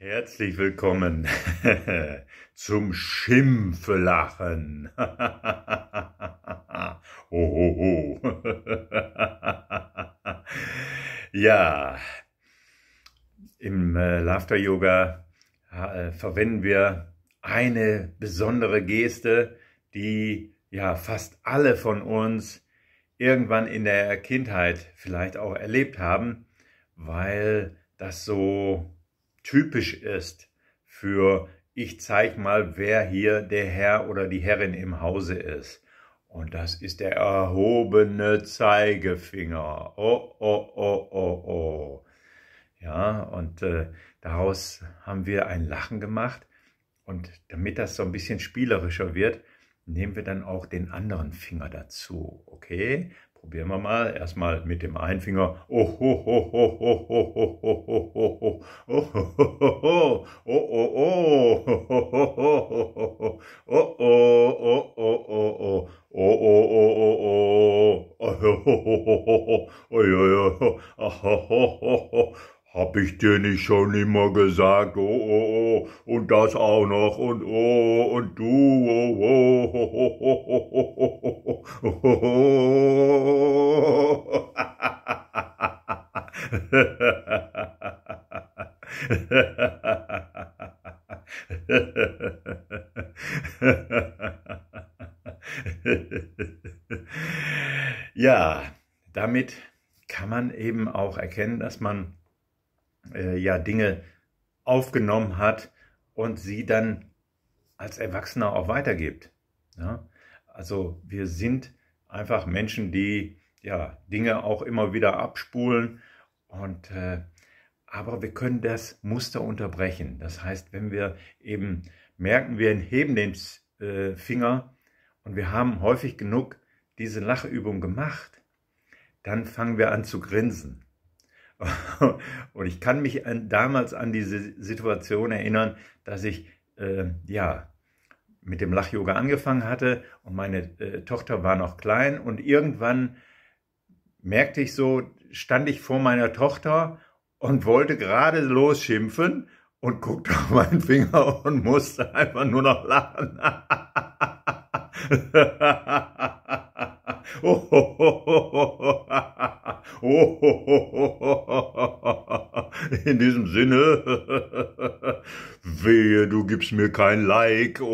Herzlich willkommen zum Schimpfelachen. ho, ho, ho. ja, im äh, Laughter Yoga äh, verwenden wir eine besondere Geste, die ja fast alle von uns irgendwann in der Kindheit vielleicht auch erlebt haben, weil das so typisch ist für ich zeig mal, wer hier der Herr oder die Herrin im Hause ist. Und das ist der erhobene Zeigefinger. Oh, oh, oh, oh, oh. Ja, und äh, daraus haben wir ein Lachen gemacht. Und damit das so ein bisschen spielerischer wird, nehmen wir dann auch den anderen Finger dazu. Okay? Probieren wir mal. Erstmal mit dem einen Finger. Oh, oh, oh, oh, oh, oh, oh, oh, oh, oh, oh, oh, oh, oh, oh, oh, hab ich dir nicht schon immer gesagt, oh, oh, oh, und das auch noch, und oh, und du, oh, oh, oh, oh, oh, oh, oh, oh. ja, damit kann man eben auch erkennen, dass man äh, ja Dinge aufgenommen hat und sie dann als Erwachsener auch weitergibt. Ja? Also wir sind einfach Menschen, die ja Dinge auch immer wieder abspulen und äh, aber wir können das Muster unterbrechen. Das heißt, wenn wir eben merken, wir heben den äh, Finger und wir haben häufig genug diese Lachübung gemacht, dann fangen wir an zu grinsen. Und ich kann mich an, damals an diese Situation erinnern, dass ich äh, ja mit dem Lach-Yoga angefangen hatte und meine äh, Tochter war noch klein und irgendwann merkte ich so, stand ich vor meiner Tochter und wollte gerade losschimpfen und guckte auf meinen Finger und musste einfach nur noch lachen. In diesem Sinne, wehe, du gibst mir kein Like.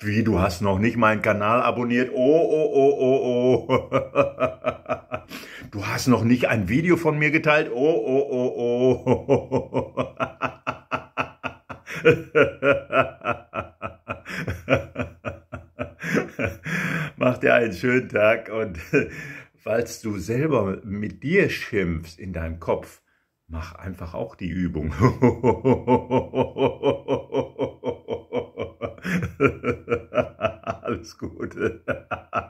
Wie, du hast noch nicht meinen Kanal abonniert. Oh, oh, oh, oh, oh. Du hast noch nicht ein Video von mir geteilt. Oh, oh, oh, oh. Mach dir einen schönen Tag und falls du selber mit dir schimpfst in deinem Kopf, mach einfach auch die Übung. Alles Gute.